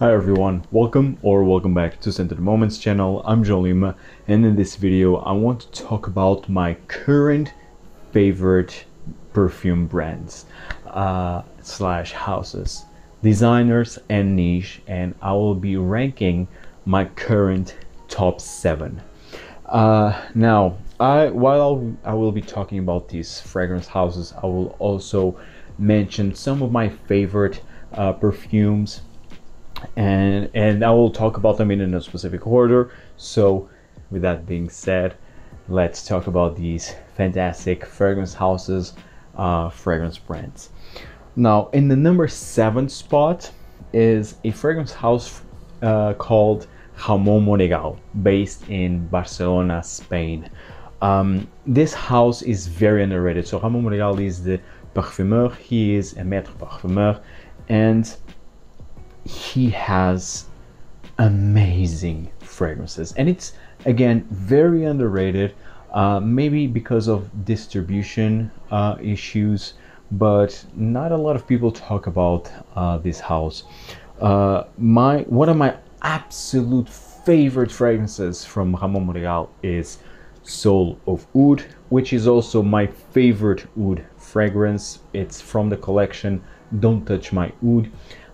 Hi everyone, welcome or welcome back to Scented Moments channel. I'm João Lima and in this video I want to talk about my current favorite perfume brands uh, slash houses, designers and niche and I will be ranking my current top 7. Uh, now, I while I'll, I will be talking about these fragrance houses, I will also mention some of my favorite uh, perfumes and and I will talk about them in a specific order. So, with that being said, let's talk about these fantastic fragrance houses, uh, fragrance brands. Now, in the number seven spot is a fragrance house uh, called Ramon Monegal, based in Barcelona, Spain. Um, this house is very underrated. So Ramon Monegal is the parfumeur. He is a maître parfumeur, and he has amazing fragrances. And it's again very underrated uh, maybe because of distribution uh, issues but not a lot of people talk about uh, this house. Uh, my one of my absolute favorite fragrances from Ramon Monegal is Soul of Oud which is also my favorite oud fragrance. It's from the collection Don't Touch My Oud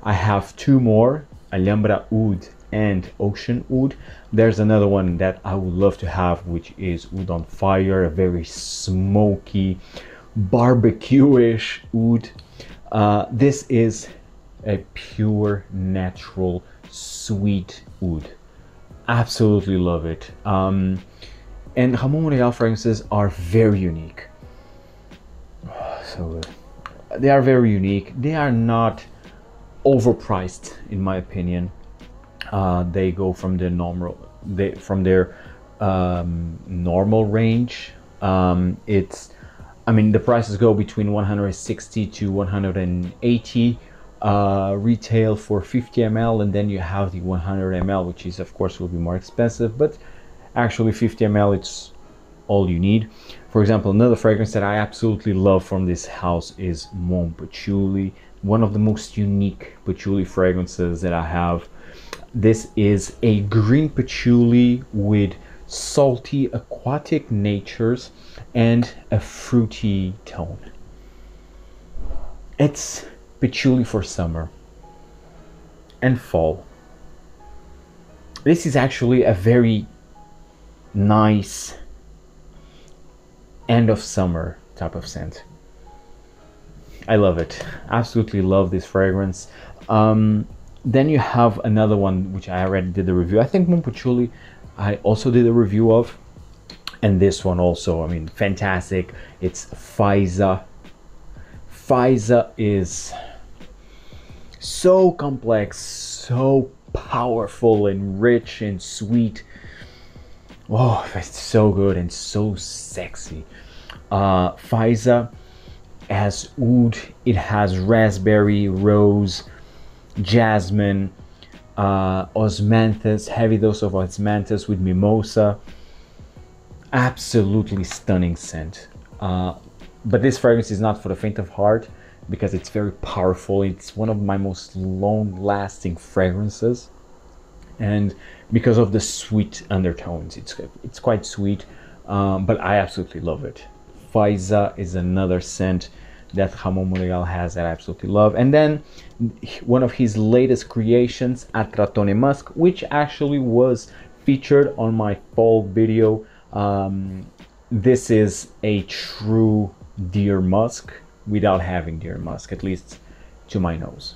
I have two more, Alhambra Oud and Ocean Oud. There's another one that I would love to have, which is Oud on Fire, a very smoky, barbecue-ish oud. Uh, this is a pure, natural, sweet oud. Absolutely love it. Um, and Ramon Monegal fragrances are very unique. so good. They are very unique. They are not overpriced in my opinion. Uh, they go from their normal they from their um, normal range. Um, it's I mean the prices go between 160 to 180 uh, retail for 50 ml and then you have the 100 ml which is of course will be more expensive but actually 50 ml it's all you need for example another fragrance that I absolutely love from this house is Mon Patchouli one of the most unique patchouli fragrances that I have. This is a green patchouli with salty aquatic natures and a fruity tone. It's patchouli for summer and fall. This is actually a very nice end of summer type of scent. I love it. Absolutely love this fragrance. Um, then you have another one which I already did the review. I think Mon Patchouli I also did a review of. And this one also, I mean, fantastic. It's Faisa. Faisa is so complex, so powerful and rich and sweet. Oh, it's so good and so sexy. Uh, Faisa has oud, it has raspberry, rose, jasmine, uh, osmanthus, heavy dose of osmanthus with mimosa. Absolutely stunning scent. Uh, but this fragrance is not for the faint of heart because it's very powerful. It's one of my most long lasting fragrances. And because of the sweet undertones, it's, it's quite sweet, um, but I absolutely love it. Faisa is another scent that Ramon Monegal has that I absolutely love. And then one of his latest creations, Atractone Musk, which actually was featured on my fall video. Um, this is a true deer musk without having deer musk, at least to my nose.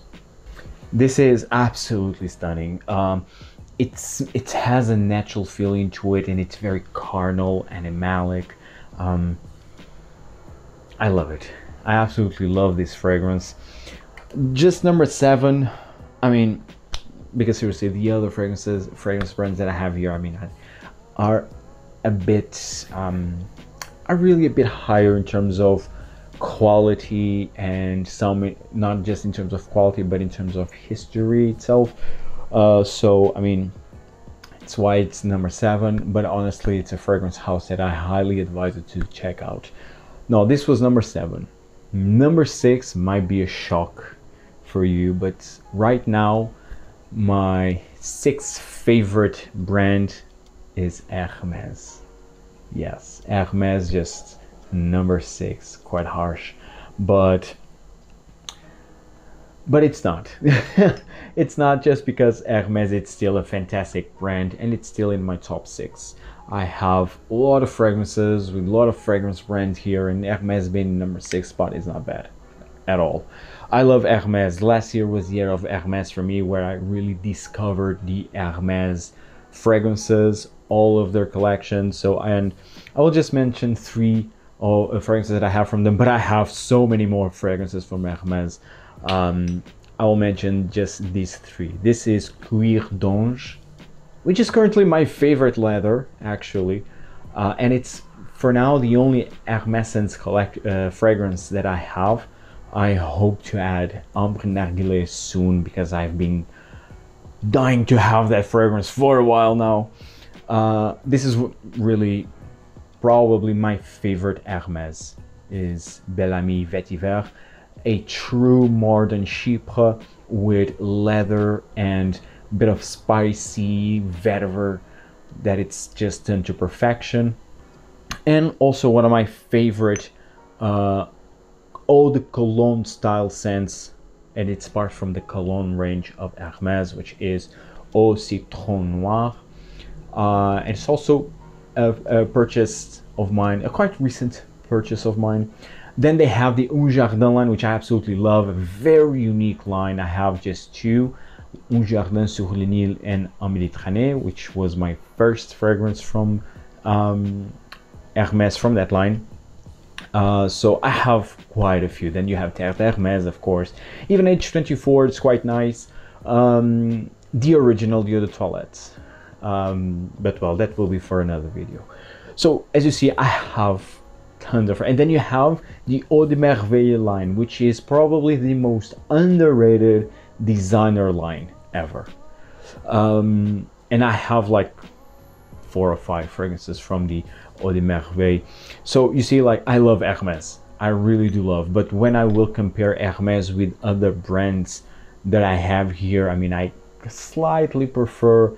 This is absolutely stunning. Um, it's it has a natural feeling to it, and it's very carnal, animalic. Um, I love it. I absolutely love this fragrance. Just number seven, I mean, because seriously, the other fragrances, fragrance brands that I have here, I mean, are a bit, um, are really a bit higher in terms of quality and some, not just in terms of quality, but in terms of history itself. Uh, so, I mean, it's why it's number seven, but honestly, it's a fragrance house that I highly advise you to check out. No, this was number seven. Number six might be a shock for you, but right now my sixth favorite brand is Hermes. Yes, Hermes just number six, quite harsh, but but it's not. it's not just because Hermes it's still a fantastic brand and it's still in my top six. I have a lot of fragrances with a lot of fragrance brand here, and Hermes being number six spot is not bad at all. I love Hermes. Last year was the year of Hermes for me, where I really discovered the Hermes fragrances, all of their collections. So, and I will just mention three uh, fragrances that I have from them, but I have so many more fragrances from Hermes. Um, I will mention just these three. This is Cuir d'Ange which is currently my favorite leather, actually. Uh, and it's for now the only Hermessence collect uh, fragrance that I have. I hope to add Ambre Narguilé soon because I've been dying to have that fragrance for a while now. Uh, this is really probably my favorite Hermes is Bel Ami Vetiver, a true modern Chypre with leather and bit of spicy vetiver that it's just done to perfection. And also one of my favorite uh, eau de cologne style scents, and it's part from the cologne range of Hermes, which is Eau Citron Noir. Uh, and it's also a, a purchase of mine, a quite recent purchase of mine. Then they have the Un Jardin line, which I absolutely love, a very unique line. I have just two. Un Jardin sur le Nil and En Méditerranée, which was my first fragrance from um, Hermes from that line. Uh, so I have quite a few. Then you have Terre d'Hermes, of course. Even H24, it's quite nice. Um, the original Eau de Toilette. Um, but well, that will be for another video. So as you see, I have tons of, and then you have the Eau des Merveilles line, which is probably the most underrated designer line ever. Um, and I have like four or five fragrances from the Eau des Merveilles. So you see, like I love Hermes. I really do love. But when I will compare Hermes with other brands that I have here, I mean, I slightly prefer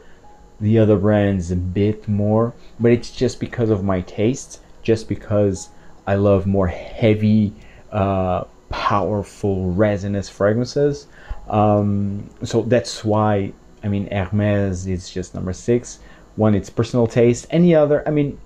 the other brands a bit more, but it's just because of my taste, just because I love more heavy, uh, powerful resinous fragrances. Um, so that's why I mean Hermes is just number six. One, it's personal taste. Any other, I mean,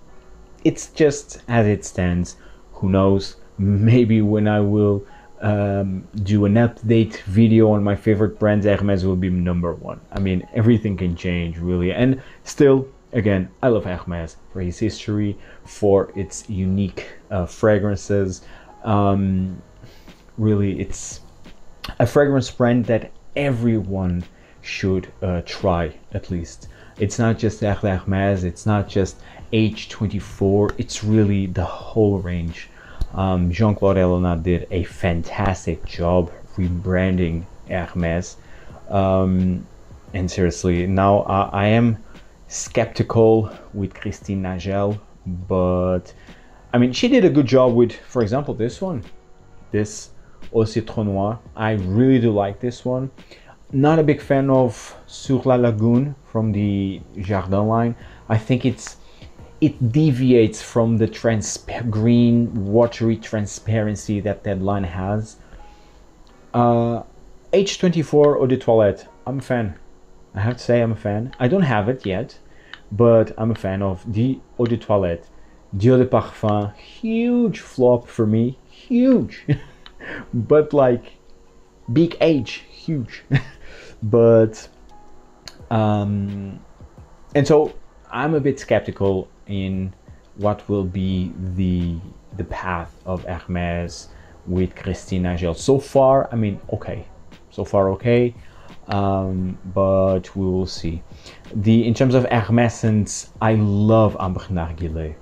it's just as it stands. Who knows? Maybe when I will um, do an update video on my favorite brands, Hermes will be number one. I mean, everything can change really, and still, again, I love Hermes for his history, for its unique uh, fragrances. Um, really, it's a fragrance brand that everyone should uh, try at least. It's not just Hermes, it's not just H24, it's really the whole range. Um, Jean-Claude Ellena did a fantastic job rebranding Hermes. Um, and seriously, now I, I am skeptical with Christine Nagel, but I mean, she did a good job with, for example, this one. This au citron noir. I really do like this one. Not a big fan of Sur la Lagune from the Jardin line. I think it's it deviates from the transpa- green watery transparency that that line has. Uh, H24 Eau de Toilette. I'm a fan. I have to say I'm a fan. I don't have it yet, but I'm a fan of the Eau de Toilette. Dieu de Parfum, huge flop for me. Huge. but like big age, huge. but um, and so I'm a bit skeptical in what will be the the path of Hermes with Christine Nagel. So far, I mean, okay, so far okay, um, but we will see. The in terms of Hermessence, I love Ambre Narguilé.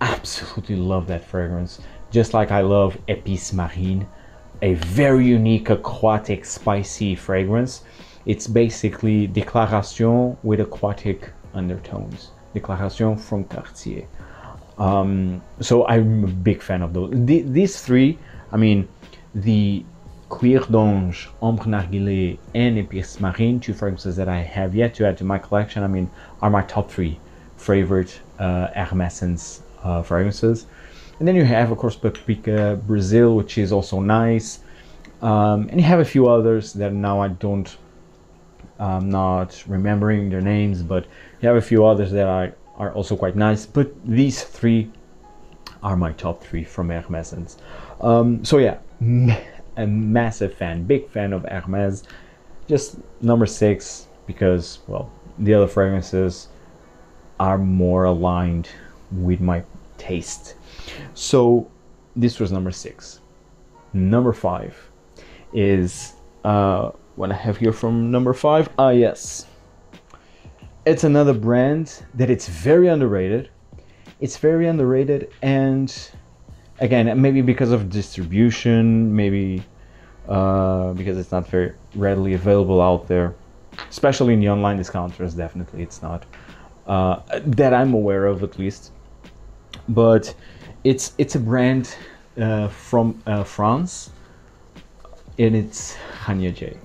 Absolutely love that fragrance just like I love Épice Marine, a very unique aquatic spicy fragrance. It's basically Déclaration with aquatic undertones. Déclaration from Cartier. Um, so I'm a big fan of those. The, these three, I mean, the Cuir d'Ange, Ambre Narguilé, and Épice Marine, two fragrances that I have yet to add to my collection. I mean, are my top three favorite uh, uh, fragrances. And then you have, of course, Paprika Brasil, which is also nice. Um, and you have a few others that now I don't, I'm not remembering their names, but you have a few others that are, are also quite nice. But these three are my top three from Hermessence. Um, so yeah, a massive fan, big fan of Hermes. Just number six because well, the other fragrances are more aligned with my taste. So this was number six. Number five is uh, what I have here from number five. Ah, yes, it's another brand that it's very underrated. It's very underrated and again, maybe because of distribution, maybe uh, because it's not very readily available out there, especially in the online discounters. Definitely, it's not uh, that I'm aware of, at least. But it's it's a brand uh, from uh, France, and it's Rania J.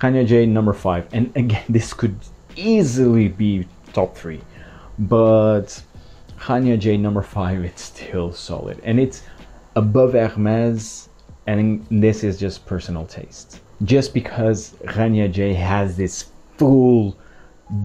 Rania J number five, and again, this could easily be top three, but Rania J number five, it's still solid. And it's above Hermes, and this is just personal taste. Just because Rania J has this full,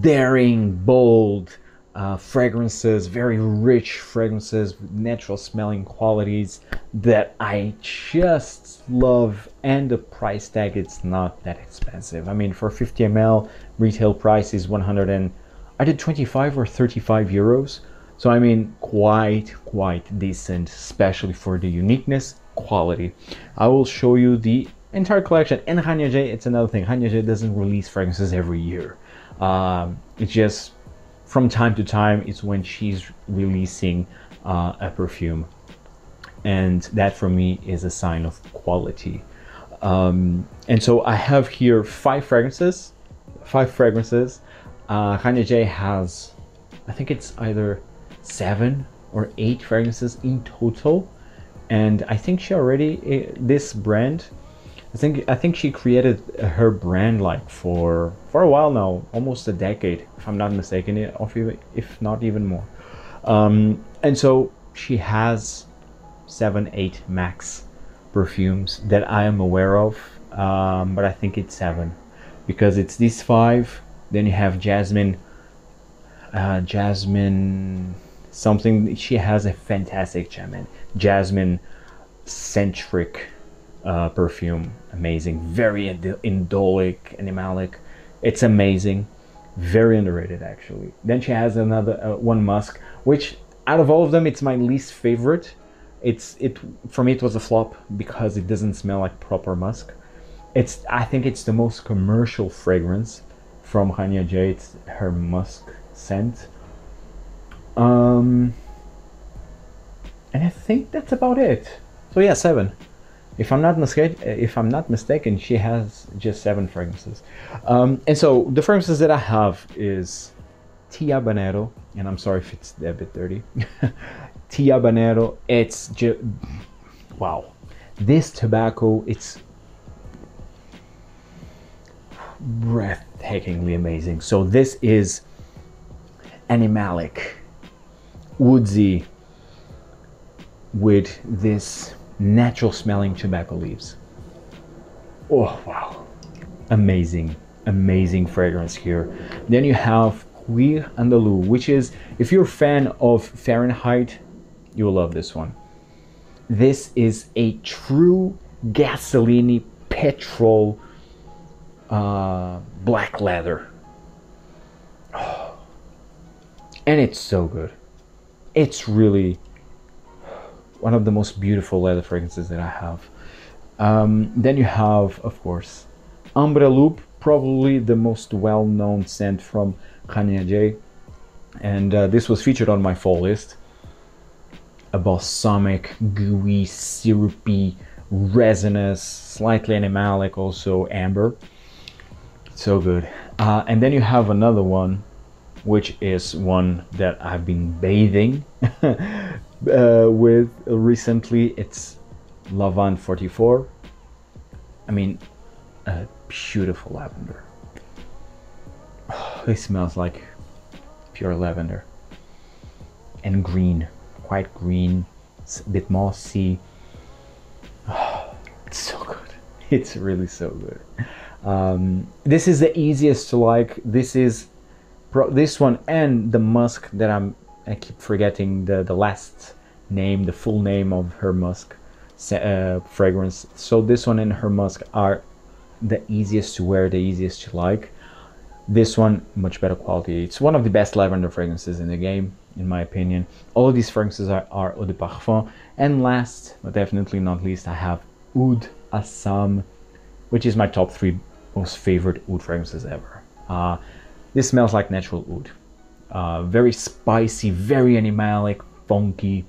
daring, bold uh, fragrances, very rich fragrances, natural smelling qualities that I just love. And the price tag, it's not that expensive. I mean, for 50 ml, retail price is 100 and I did 25 or 35 euros so I mean, quite, quite decent, especially for the uniqueness, quality. I will show you the entire collection. And Rania J, it's another thing. Rania doesn't release fragrances every year. Um, it's just from time to time, it's when she's releasing uh, a perfume. And that for me is a sign of quality. Um, and so I have here five fragrances. Five fragrances. Uh, J has, I think it's either seven or eight fragrances in total and i think she already eh, this brand i think i think she created her brand like for for a while now almost a decade if i'm not mistaken if not even more. Um, and so she has seven eight max perfumes that i am aware of um, but i think it's seven. Because it's these five then you have jasmine uh, jasmine something she has a fantastic jasmine jasmine centric uh, perfume. Amazing. Very indolic animalic. It's amazing. Very underrated actually. Then she has another uh, one musk which out of all of them it's my least favorite. It's it for me it was a flop because it doesn't smell like proper musk. It's i think it's the most commercial fragrance from Rania J. It's her musk scent. Um, and I think that's about it. So yeah, seven. If I'm not mistaken, if I'm not mistaken, she has just seven fragrances. Um, and so the fragrances that I have is T. Habanero, and I'm sorry if it's a bit dirty. T. Habanero, it's just wow. This tobacco, it's breathtakingly amazing. So this is animalic woodsy with this natural smelling tobacco leaves. Oh, wow. Amazing, amazing fragrance here. Then you have Cuir Andalou, which is, if you're a fan of Fahrenheit, you'll love this one. This is a true gasoline petrol uh, black leather. Oh. And it's so good it's really one of the most beautiful leather fragrances that I have. Um, then you have, of course, Ambre Loup, probably the most well-known scent from Rania J. And uh, this was featured on my fall list. A balsamic, gooey, syrupy, resinous, slightly animalic, also amber. So good. Uh, and then you have another one which is one that I've been bathing uh, with recently. It's Lavande 44. I mean, a beautiful lavender. it smells like pure lavender and green, quite green, it's a bit mossy. it's so good. It's really so good. Um, this is the easiest to like. This is this one and the musk that I'm. I keep forgetting the the last name, the full name of her musk uh, fragrance. So this one and her musk are the easiest to wear, the easiest to like. This one, much better quality. It's one of the best lavender fragrances in the game, in my opinion. All of these fragrances are, are Eau de Parfum. And last, but definitely not least, I have Oud Assam, which is my top three most favorite oud fragrances ever. Uh, this smells like natural oud. Uh, very spicy, very animalic, funky,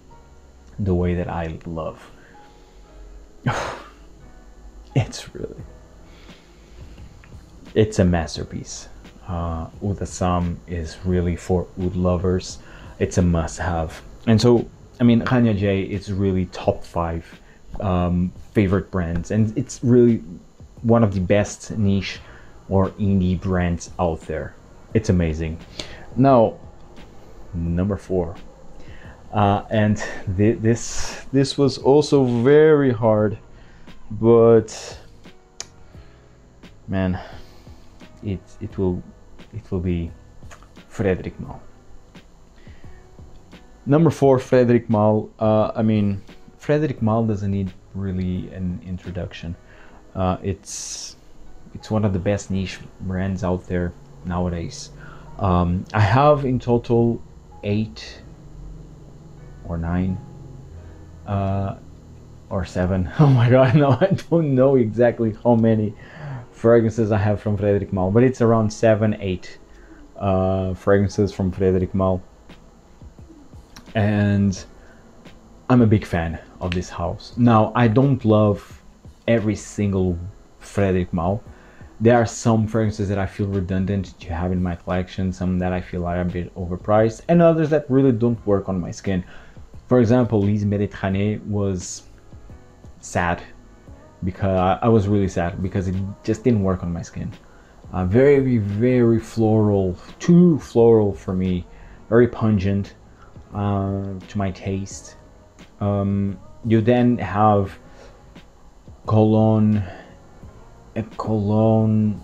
the way that I love. it's really, it's a masterpiece. Uh, Oud Assam is really for oud lovers. It's a must-have. And so, I mean, Rania J is really top five um, favorite brands, and it's really one of the best niche or indie brands out there. It's amazing. Now, number four, uh, and th this this was also very hard, but man, it it will it will be Frederic Malle. Number four, Frederic Malle. Uh, I mean, Frederic Malle doesn't need really an introduction. Uh, it's it's one of the best niche brands out there nowadays. Um, I have in total eight or nine uh, or seven. Oh my god, no, I don't know exactly how many fragrances I have from Frederic Malle, but it's around seven, eight uh, fragrances from Frederic Malle. And I'm a big fan of this house. Now, I don't love every single Frederic Malle. There are some fragrances that I feel redundant to have in my collection, some that I feel are a bit overpriced, and others that really don't work on my skin. For example, Lys Méditerranée was sad because I was really sad because it just didn't work on my skin. Uh, very, very floral, too floral for me, very pungent uh, to my taste. Um, you then have Cologne, a Cologne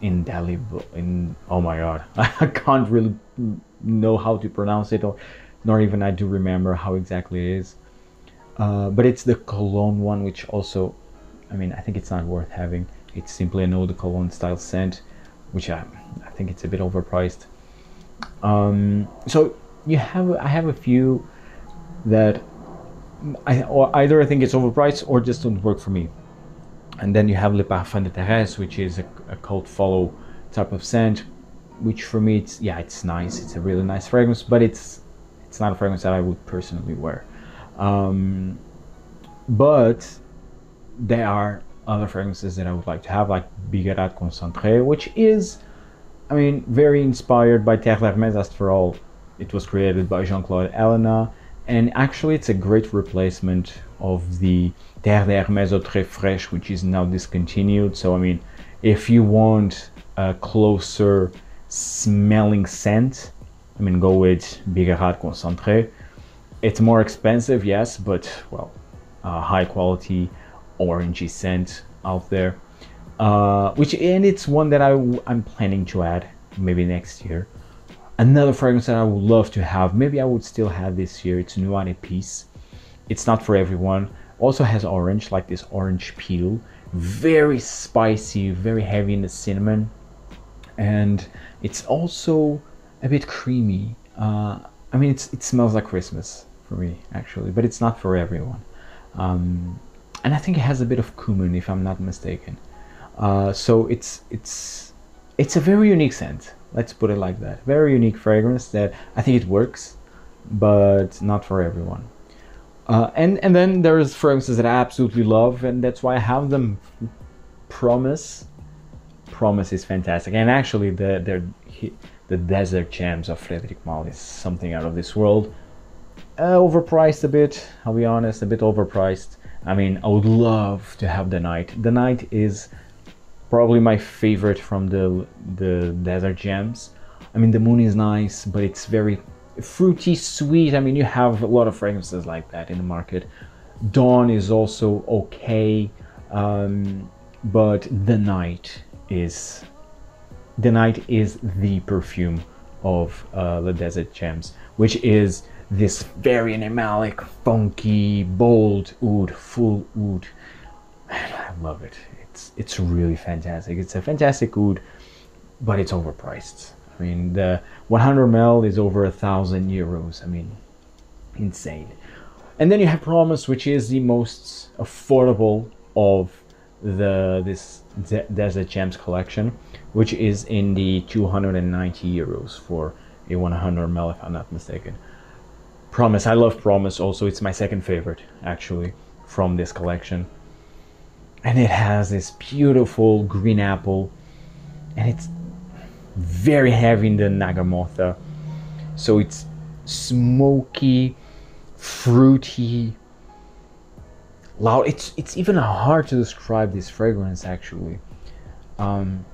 indelible in oh my god i can't really know how to pronounce it or nor even i do remember how exactly it is. Uh, but it's the cologne one which also i mean i think it's not worth having. It's simply an de cologne style scent which i, I think it's a bit overpriced. Um, so you have i have a few that I, or either I think it's overpriced or just don't work for me. And then you have Le Parfum de Thérèse, which is a, a follow type of scent, which for me it's yeah it's nice. It's a really nice fragrance, but it's it's not a fragrance that I would personally wear. Um, but there are other fragrances that I would like to have, like Bigarade Concentrée, which is, I mean, very inspired by Terre d'Hermès. After all, it was created by Jean-Claude Ellena and actually it's a great replacement of the Terre d'Hermès Eau Très Fraîche which is now discontinued. So I mean if you want a closer smelling scent I mean go with Bigarade Concentrée. It's more expensive yes but well high quality orangey scent out there. Uh, which and it's one that I, I'm planning to add maybe next year Another fragrance that I would love to have, maybe I would still have this year, it's Noir Épice. It's not for everyone. Also has orange, like this orange peel. Very spicy, very heavy in the cinnamon. And it's also a bit creamy. Uh, I mean, it smells like Christmas for me, actually, but it's not for everyone. Um, and I think it has a bit of cumin, if I'm not mistaken. Uh, so it's it's it's a very unique scent. Let's put it like that. Very unique fragrance that I think it works, but not for everyone. Uh, and and then there's fragrances that I absolutely love, and that's why I have them. Promise, Promise is fantastic, and actually the the the Desert Gems of Frederic Malle is something out of this world. Uh, overpriced a bit, I'll be honest, a bit overpriced. I mean, I would love to have the night. The night is probably my favorite from the the desert gems. I mean, the moon is nice, but it's very fruity, sweet. I mean, you have a lot of fragrances like that in the market. Dawn is also okay, um, but the night is the night is the perfume of uh, the desert gems, which is this very animalic, funky, bold oud, full oud. I love it. It's it's really fantastic. It's a fantastic oud, but it's overpriced. I mean, the 100 ml is over a thousand euros. I mean, insane. And then you have Promise, which is the most affordable of the this Desert Gems collection, which is in the 290 euros for a 100 ml, if I'm not mistaken. Promise, I love Promise. Also, it's my second favorite actually from this collection, and it has this beautiful green apple, and it's very heavy in the Nagarmotha. So it's smoky, fruity, loud. It's it's even hard to describe this fragrance actually. Um,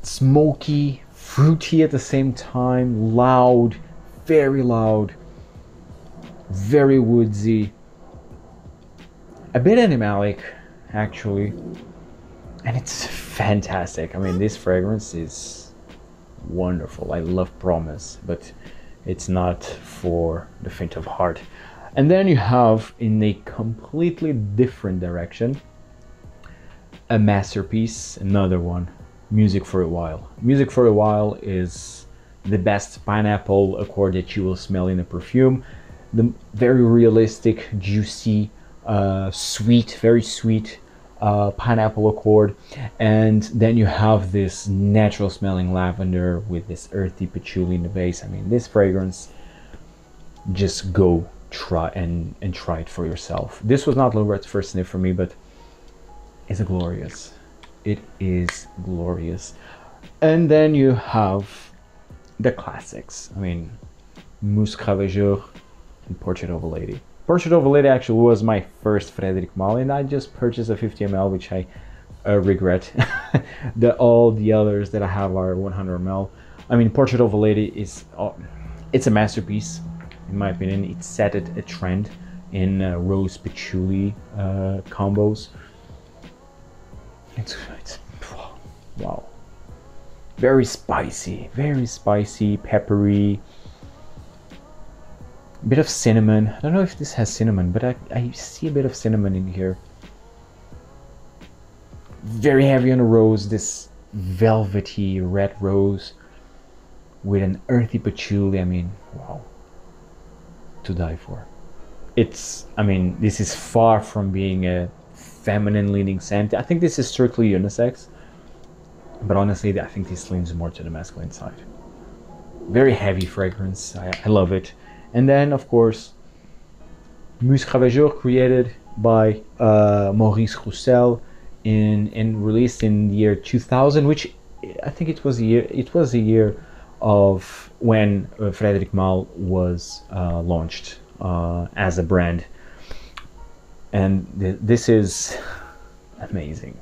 smoky, fruity at the same time, loud, very loud, very woodsy, a bit animalic actually and it's fantastic. I mean, this fragrance is wonderful. I love Promise, but it's not for the faint of heart. And then you have, in a completely different direction, a masterpiece, another one, Music for a While. Music for a While is the best pineapple accord that you will smell in a perfume. The very realistic, juicy, uh, sweet, very sweet uh, pineapple accord. And then you have this natural smelling lavender with this earthy patchouli in the base. I mean this fragrance just go try and and try it for yourself. This was not Lilbert's first sniff for me but it's glorious. It is glorious. And then you have the classics. I mean Musc Ravageur and Portrait of a Lady Portrait of a Lady actually was my first Frédéric Malle, and I just purchased a 50 ml, which I uh, regret. the all the others that I have are 100 ml. I mean, Portrait of a Lady is uh, it's a masterpiece, in my opinion. It set a, a trend in uh, rose patchouli uh, combos. It's, it's wow, very spicy, very spicy, peppery bit of cinnamon. I don't know if this has cinnamon, but I, I see a bit of cinnamon in here. Very heavy on the rose, this velvety red rose with an earthy patchouli. I mean, wow. To die for. It's, I mean, this is far from being a feminine leaning scent. I think this is strictly unisex. But honestly, I think this leans more to the masculine side. Very heavy fragrance. I, I love it. And then, of course, Musc Ravageur created by uh, Maurice Roucel in and released in the year 2000, which I think it was a year. It was a year of when uh, Frédéric Malle was uh, launched uh, as a brand, and th this is amazing.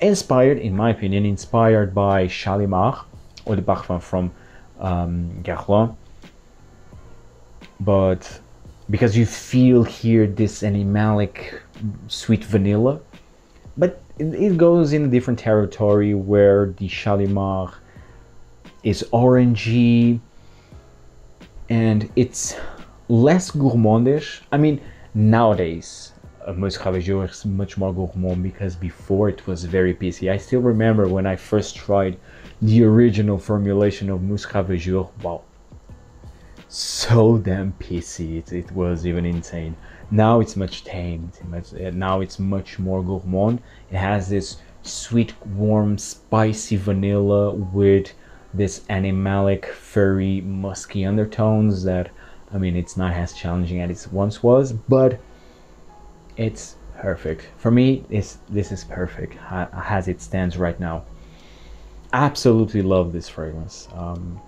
Inspired, in my opinion, inspired by Shalimar, or the parfum from um, Guerlain but because you feel here this animalic sweet vanilla but it, it goes in a different territory where the Shalimar is orangey and it's less gourmandish. I mean, nowadays, uh, is much more gourmand because before it was very pissy. I still remember when I first tried the original formulation of Cravageuse. Wow, so damn pissy. It, it was even insane. Now it's much tamed. Uh, now it's much more gourmand. It has this sweet, warm, spicy vanilla with this animalic, furry, musky undertones that, I mean, it's not as challenging as it once was, but it's perfect. For me, it's, this is perfect as it stands right now. Absolutely love this fragrance. Um,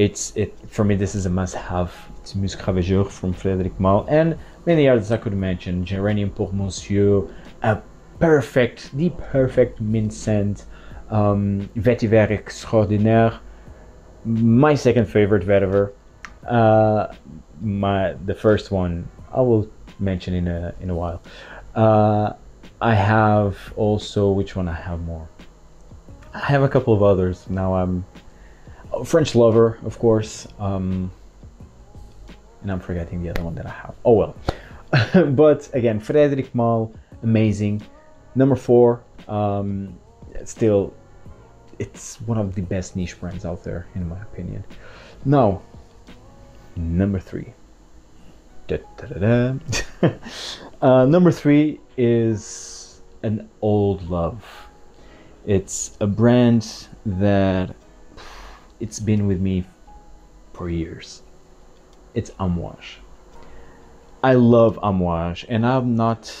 it's it for me this is a must-have it's Musc Ravageur from Frédéric Malle and many others I could mention. Geranium pour Monsieur, a perfect, the perfect mint scent. Um, Vetiver Extraordinaire, my second favorite vetiver. Uh, my the first one I will mention in a in a while. Uh, I have also which one I have more. I have a couple of others now. I'm French lover, of course. Um, and I'm forgetting the other one that I have. Oh well. but again, Frederic Malle, amazing. Number four, um, still, it's one of the best niche brands out there, in my opinion. Now, number three. Da, da, da, uh, number three is an old love. It's a brand that it's been with me for years it's Amouage. I love Amouage, and I'm not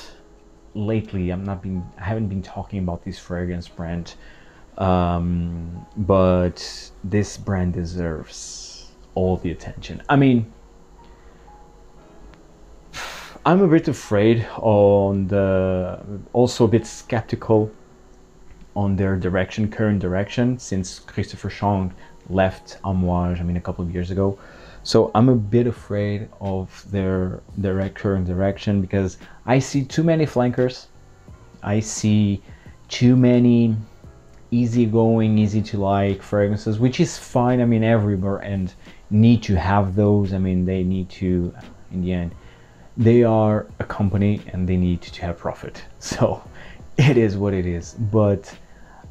lately. I'm not been. I haven't been talking about this fragrance brand, um, but this brand deserves all the attention. I mean, I'm a bit afraid on the, also a bit skeptical on their direction, current direction, since Christopher Chong left Amouage. I mean, a couple of years ago. So I'm a bit afraid of their director and direction because I see too many flankers. I see too many easygoing, easy to like fragrances, which is fine. I mean, every brand need to have those. I mean, they need to, in the end, they are a company and they need to have profit. So it is what it is. But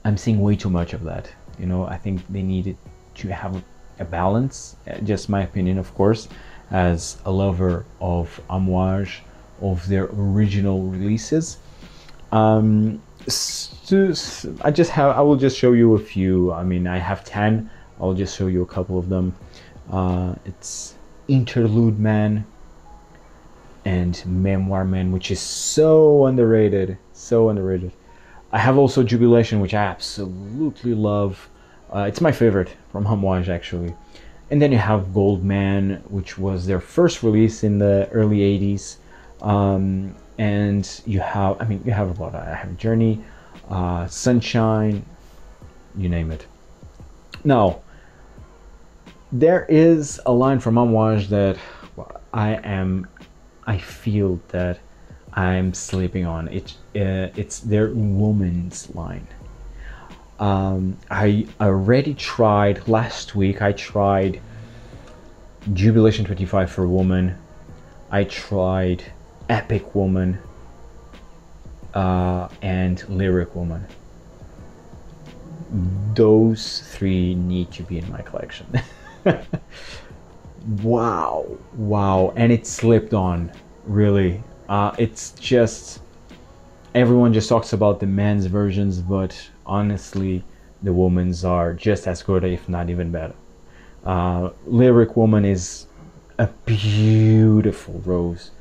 I'm seeing way too much of that. You know, I think they needed to have a balance, uh, just my opinion, of course, as a lover of Amouage, of their original releases. Um, I just have, I will just show you a few. I mean, I have 10. I'll just show you a couple of them. Uh, it's Interlude Man and Memoir Man, which is so underrated, so underrated. I have also Jubilation, which I absolutely love. Uh, it's my favorite from Amouage actually. And then you have Goldman, which was their first release in the early 80s. Um, and you have, I mean, you have a lot. I have Journey, uh, Sunshine, you name it. Now, there is a line from Amouage that I am, I feel that I'm sleeping on. It, uh, it's their woman's line um, I already tried last week. I tried Jubilation 25 for a Woman. I tried Epic Woman uh, and Lyric Woman. Those three need to be in my collection. wow, wow, and it slipped on really. Uh, it's just everyone just talks about the men's versions, but honestly, the women's are just as good, if not even better. Uh, Lyric Woman is a beautiful rose.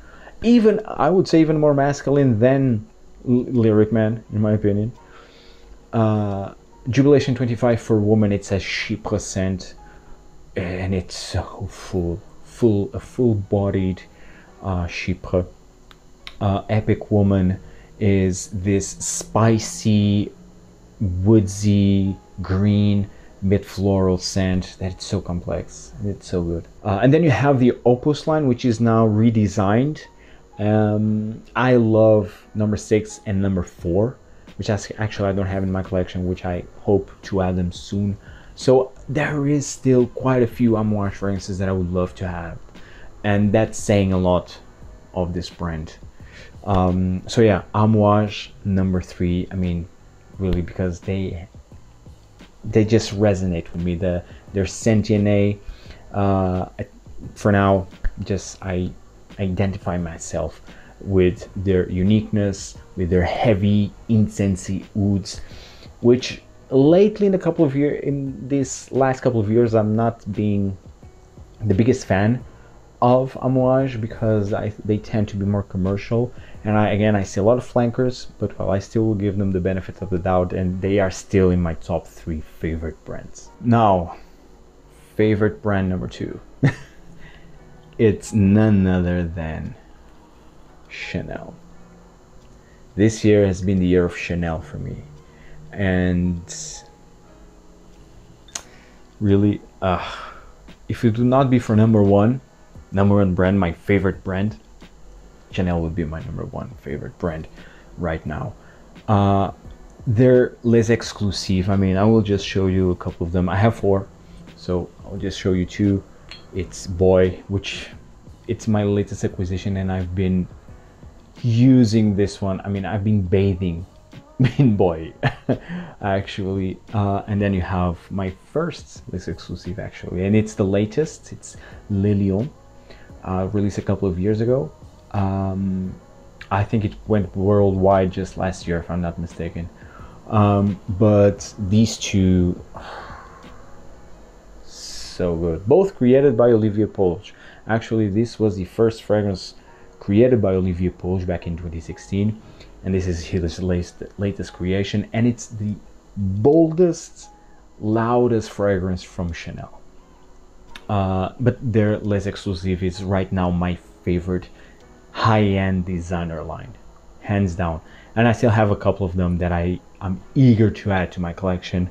Even, I would say, even more masculine than Lyric Man, in my opinion. Uh, Jubilation 25 for woman, it's a Chypre scent, and it's so full, full, a full-bodied uh, Chypre. Uh, Epic Woman is this spicy woodsy green mid floral scent that it's so complex. It's so good. Uh, and then you have the opus line which is now redesigned. Um, i love number six and number four which actually i don't have in my collection which i hope to add them soon. So there is still quite a few amouage fragrances that i would love to have. And that's saying a lot of this brand. Um, so yeah amouage number three i mean really because they they just resonate with me. The their sentiene, uh, for now, just I identify myself with their uniqueness, with their heavy, incensey woods, which lately in a couple of years, in this last couple of years, I'm not being the biggest fan of Amouage because I, they tend to be more commercial and I, again, I see a lot of flankers, but well, I still will give them the benefit of the doubt, and they are still in my top three favorite brands. Now, favorite brand number two. it's none other than Chanel. This year has been the year of Chanel for me. And really, uh, if it would not be for number one, number one brand, my favorite brand, Chanel would be my number one favorite brand right now. Uh, they're less exclusive. I mean, I will just show you a couple of them. I have four, so I'll just show you two. It's Boy, which it's my latest acquisition, and I've been using this one. I mean, I've been bathing in Boy, actually. Uh, and then you have my first less exclusive, actually, and it's the latest. It's Le Lion, uh, released a couple of years ago. Um, I think it went worldwide just last year, if I'm not mistaken. Um, but these two, so good. Both created by Olivier Polge. Actually, this was the first fragrance created by Olivier Polge back in 2016, and this is his latest, latest creation, and it's the boldest, loudest fragrance from Chanel. Uh, but their less exclusive is right now my favorite high-end designer line, hands down. And I still have a couple of them that I I'm eager to add to my collection.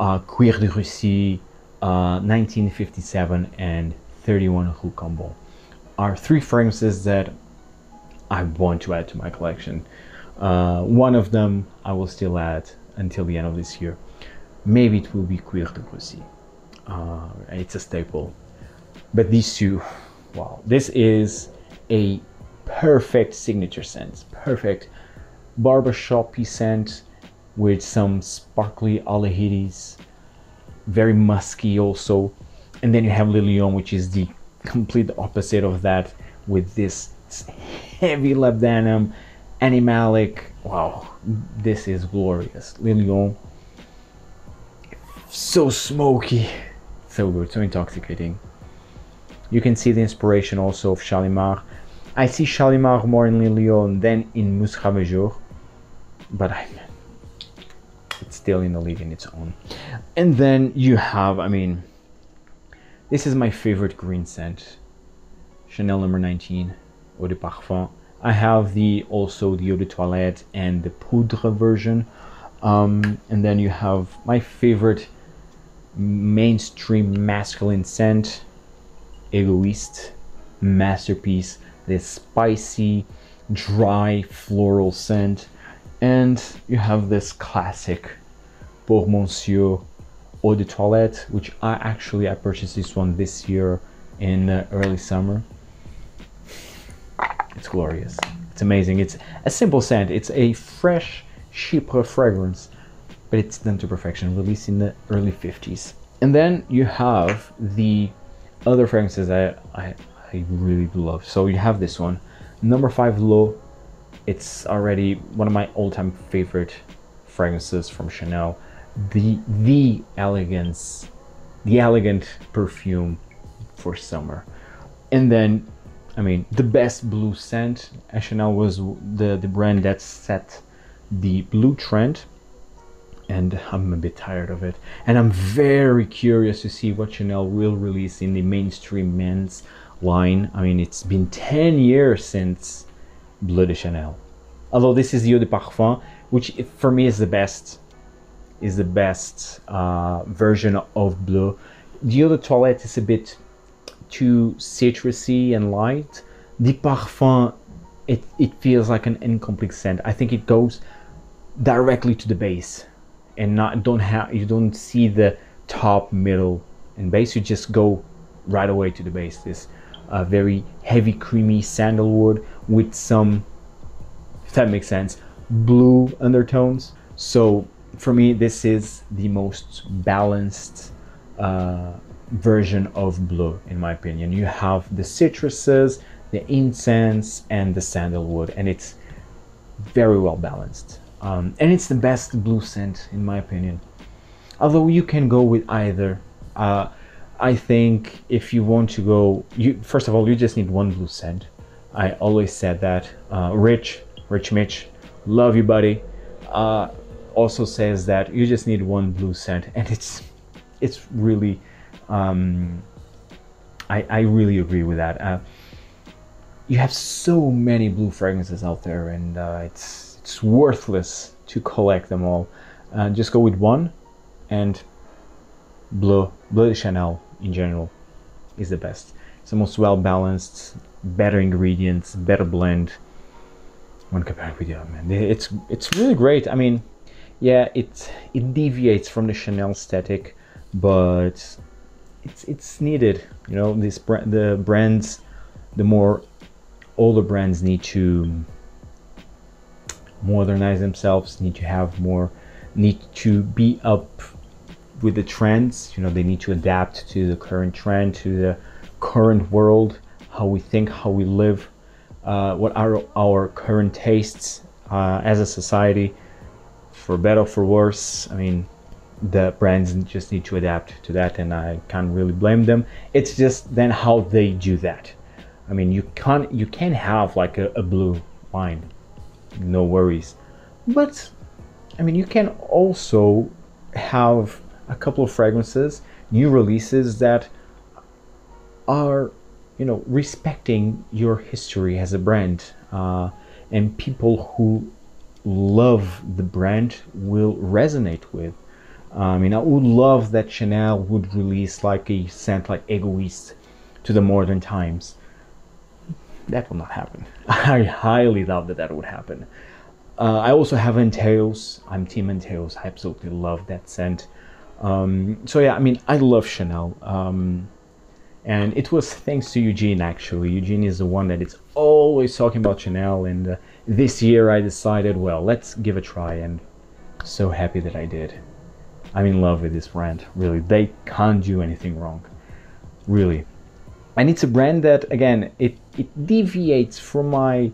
Uh, Cuir de Russie, uh, 1957, and 31 Rue Cambon are three fragrances that I want to add to my collection. Uh, one of them I will still add until the end of this year. Maybe it will be Cuir de Russie. Uh, it's a staple. But these two, wow, this is a perfect signature scent. Perfect barbershoppy scent with some sparkly aldehydes, very musky also. And then you have Le Lion, which is the complete opposite of that, with this heavy labdanum, animalic. Wow, this is glorious. Le Lion, so smoky, so good, so intoxicating. You can see the inspiration also of Shalimar. I see Shalimar more in Lion than in Musc Ravageur, but I it's still in the league in its own. And then you have, I mean, this is my favorite green scent. Chanel number 19, Eau de Parfum. I have the also the Eau de Toilette and the Poudre version. Um, and then you have my favorite mainstream masculine scent, Egoist Masterpiece. This spicy, dry floral scent and you have this classic Pour Monsieur Eau de Toilette, which I actually I purchased this one this year in uh, early summer. It's glorious. It's amazing. It's a simple scent. It's a fresh Chypre fragrance, but it's done to perfection, released in the early 50s. And then you have the other fragrances I, I, I really love. So you have this one, number five L'Eau it's already one of my all-time favorite fragrances from Chanel. The the elegance, the elegant perfume for summer. And then, I mean, the best blue scent. Chanel was the the brand that set the blue trend. And I'm a bit tired of it. And I'm very curious to see what Chanel will release in the mainstream men's line. I mean, it's been 10 years since Bleu de Chanel. Although this is the Eau de Parfum, which for me is the best, is the best uh, version of Bleu. The Eau de Toilette is a bit too citrusy and light. The Parfum, it, it feels like an incomplete scent. I think it goes directly to the base and not don't have you don't see the top, middle, and base. You just go right away to the base. This uh, very heavy, creamy sandalwood with some, if that makes sense, blue undertones. So for me, this is the most balanced uh, version of blue, in my opinion. You have the citruses, the incense, and the sandalwood, and it's very well balanced. Um, and it's the best blue scent, in my opinion. Although you can go with either. Uh, I think if you want to go, you first of all, you just need one blue scent. I always said that. Uh, Rich, Rich Mitch, love you, buddy. Uh, also says that you just need one blue scent, and it's it's really, um, I I really agree with that. Uh, you have so many blue fragrances out there, and uh, it's it's worthless to collect them all. Uh, just go with one, and Bleu de Chanel in general is the best. It's the most well balanced, better ingredients, better blend. When compared with the other man, it's it's really great. I mean, yeah, it it deviates from the Chanel aesthetic, but it's it's needed. You know, this brand, the brands, the more older brands need to modernize themselves, need to have more, need to be up with the trends. You know, they need to adapt to the current trend, to the current world, how we think, how we live, uh, what are our current tastes uh, as a society, for better for worse. I mean, the brands just need to adapt to that, and I can't really blame them. It's just then how they do that. I mean, you can't you can have like a, a blue wine, no worries, but I mean, you can also have a couple of fragrances, new releases that are, you know, respecting your history as a brand, uh, and people who love the brand will resonate with. I mean, I would love that Chanel would release like a scent like Egoist to the modern times. That will not happen. I highly doubt that that would happen. Uh, I also have Antaeus. I'm Team Antaeus. I absolutely love that scent. Um, so yeah, I mean, I love Chanel. Um, and it was thanks to Eugene actually. Eugene is the one that is always talking about Chanel. And uh, this year I decided, well, let's give a try. And so happy that I did. I'm in love with this brand. Really, they can't do anything wrong. Really, and it's a brand that again it it deviates from my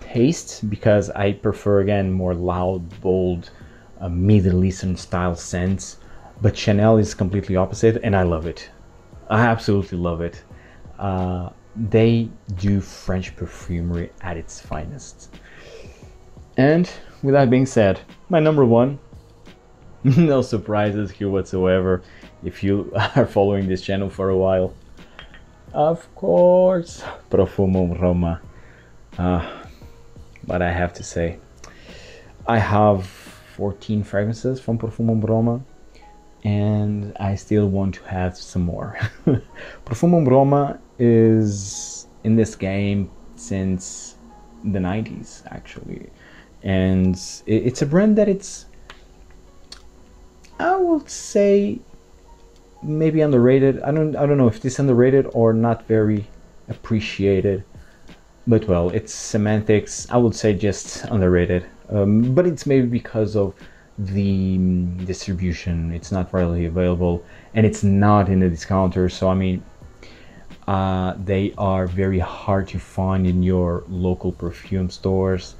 taste because I prefer again more loud, bold, uh, Middle Eastern style scents. But Chanel is completely opposite, and I love it. I absolutely love it. Uh, they do French perfumery at its finest. And with that being said, my number one, no surprises here whatsoever if you are following this channel for a while. Of course, Profumum Roma. Uh, but I have to say, I have 14 fragrances from Profumum Roma and I still want to have some more. Profumum Roma is in this game since the 90s actually and it's a brand that it's I would say maybe underrated. I don't I don't know if this underrated or not very appreciated. But well, it's semantics. I would say just underrated. Um, but it's maybe because of the um, distribution. It's not readily available, and it's not in the discounter. So I mean, uh, they are very hard to find in your local perfume stores.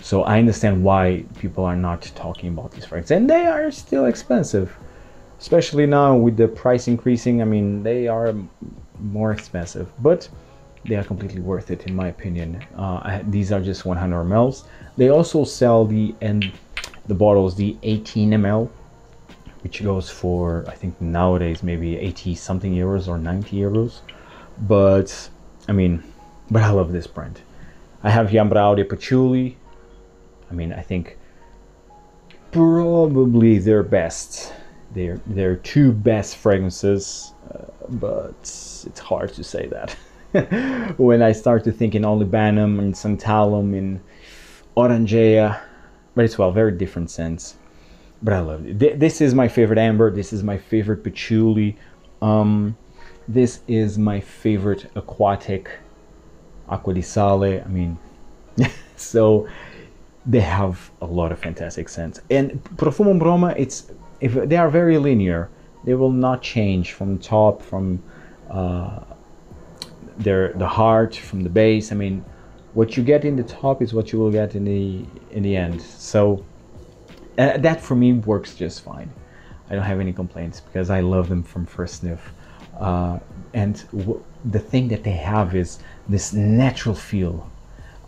So I understand why people are not talking about these fragrances, and they are still expensive, especially now with the price increasing. I mean, they are more expensive, but they are completely worth it in my opinion. Uh, these are just 100 mls. They also sell the and the bottle is the 18 ml, which goes for I think nowadays maybe 80 something euros or 90 euros. But I mean, but I love this brand. I have Ambra Aurea Patchouli, I mean, I think probably their best. They're their two best fragrances, uh, but it's hard to say that. when I start to think in Olibanum and Santalum in Orangea, but it's well, very different scents. But I love it. This is my favorite amber. This is my favorite patchouli. Um, this is my favorite aquatic Acqua di Sale. I mean, so they have a lot of fantastic scents. And Profumum Roma, it's if they are very linear, they will not change from top, from uh, their the heart, from the base. I mean, what you get in the top is what you will get in the in the end. So uh, that for me works just fine. I don't have any complaints because I love them from first sniff. Uh, and the thing that they have is this natural feel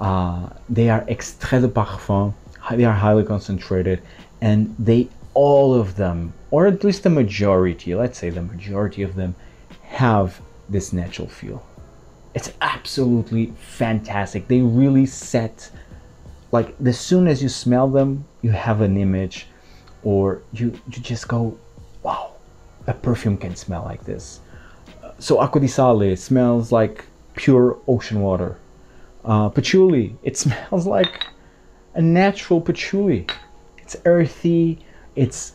uh, they are extrait de parfum, they are highly concentrated, and they all of them, or at least the majority, let's say the majority of them, have this natural feel. It's absolutely fantastic. They really set like as soon as you smell them, you have an image or you you just go, wow, a perfume can smell like this. So Acqua di Sale smells like pure ocean water. Uh, patchouli, it smells like a natural patchouli. It's earthy, it's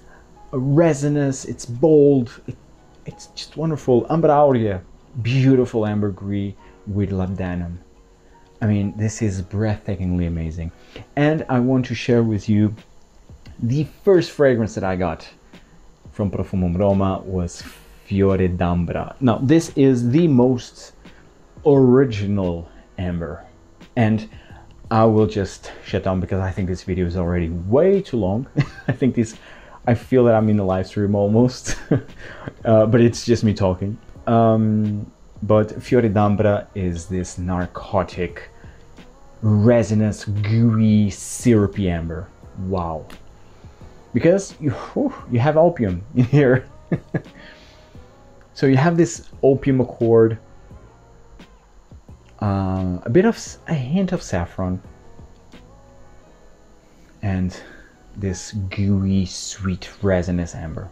resinous, it's bold, it, it's just wonderful. Ambra Aurea, beautiful ambergris with labdanum. I mean, this is breathtakingly amazing. And I want to share with you the first fragrance that I got from Profumum Roma was Fiore d'Ambra. Now, this is the most original amber. And I will just shut down because I think this video is already way too long. I think this, I feel that I'm in the live stream almost, uh, but it's just me talking. Um, but Fiore d'Ambra is this narcotic, resinous, gooey, syrupy amber. Wow. Because you, whew, you have opium in here. so you have this opium accord, uh, a bit of a hint of saffron, and this gooey, sweet, resinous amber.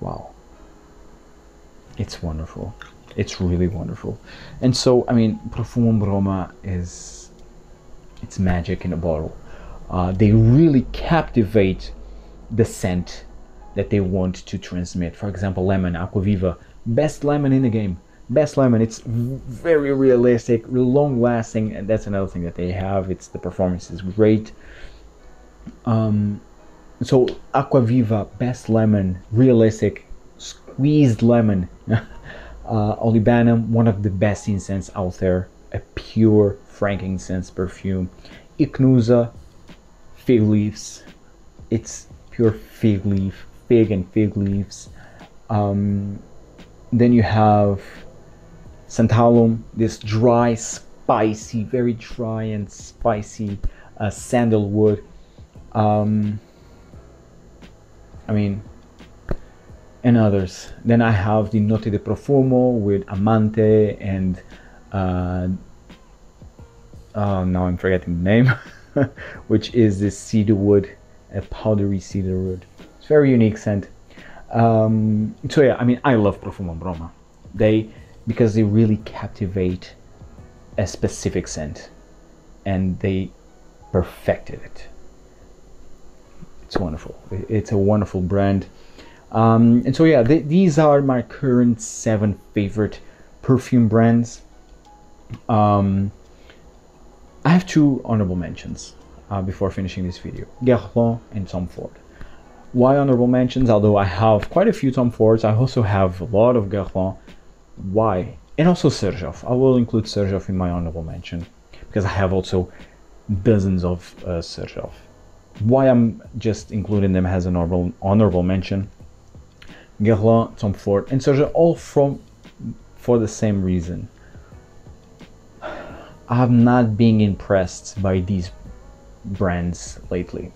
Wow it's wonderful. It's really wonderful. And so, I mean, Profumum Roma is it's magic in a bottle. Uh, they really captivate the scent that they want to transmit. For example, lemon, Aquaviva, best lemon in the game. Best lemon. It's very realistic, long lasting, and that's another thing that they have. It's the performance is great. Um, so Aquaviva, best lemon, realistic, squeezed lemon. uh, Olibanum, one of the best incense out there, a pure frankincense perfume. Ichnusa, fig leaves. It's pure fig leaf, fig and fig leaves. Um, then you have Santalum, this dry, spicy, very dry and spicy uh, sandalwood. Um, I mean, and others. Then I have the Notte de Profumo with Amante and uh, oh, now I'm forgetting the name, which is this cedarwood, a powdery cedarwood. It's very unique scent. Um, so yeah, I mean, I love Profumum Roma. They because they really captivate a specific scent, and they perfected it. It's wonderful. It's a wonderful brand. Um, and so yeah, th these are my current seven favorite perfume brands. Um, I have two honorable mentions uh, before finishing this video. Guerlain and Tom Ford. Why honorable mentions? Although I have quite a few Tom Fords, I also have a lot of Guerlain. Why? And also Xerjoff. I will include Xerjoff in my honorable mention because I have also dozens of uh. Why I'm just including them as an honorable, honorable mention Guerlain, Tom Ford, and Xerjoff, all from for the same reason. I'm not being impressed by these brands lately.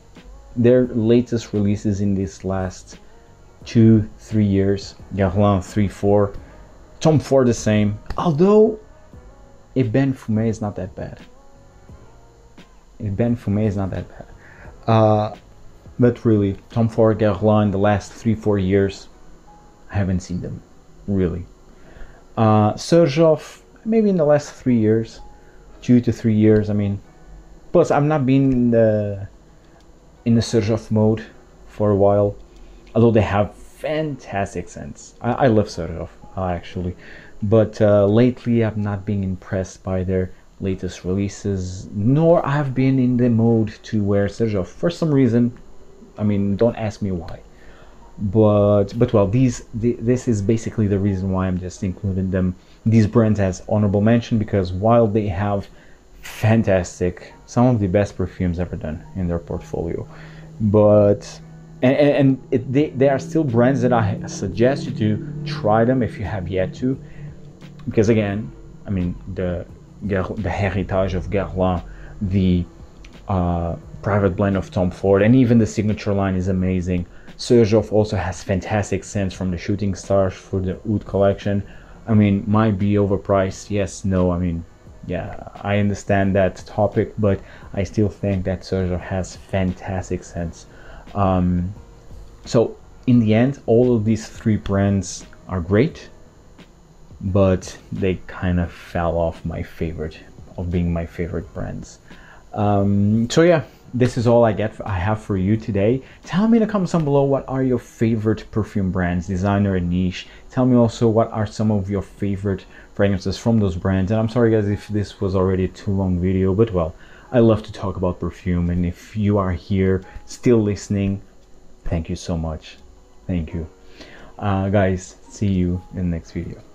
Their latest releases in this last two, three years, Guerlain three, four, Tom Ford the same. Although Ebene Fumé is not that bad. Ebene Fumé is not that bad. Uh, but really, Tom Ford, Guerlain in the last three, four years, I haven't seen them, really. Uh, Xerjoff, maybe in the last three years, two to three years. I mean, plus I've not been in the in the Xerjoff mode for a while, although they have fantastic scents. I, I love Xerjoff uh, actually, but uh, lately I've not been impressed by their latest releases, nor I've been in the mode to wear Xerjoff for some reason. I mean, don't ask me why but but well these the, this is basically the reason why i'm just including them. These brands as honorable mention because while they have fantastic some of the best perfumes ever done in their portfolio. But and, and it, they, they are still brands that i suggest you to try them if you have yet to. Because again i mean the the heritage of guerlain the uh, private blend of tom ford and even the signature line is amazing Xerjoff also has fantastic scents from the Shooting Stars for the Oud collection. I mean, might be overpriced. Yes, no. I mean, yeah, I understand that topic, but I still think that Xerjoff has fantastic scents. Um, so in the end, all of these three brands are great, but they kind of fell off my favorite of being my favorite brands. Um, so yeah, this is all I get I have for you today. Tell me in the comments down below what are your favorite perfume brands, designer and niche. Tell me also what are some of your favorite fragrances from those brands. And I'm sorry guys if this was already a too long video, but well, I love to talk about perfume and if you are here still listening, thank you so much. Thank you. Uh, guys, see you in the next video.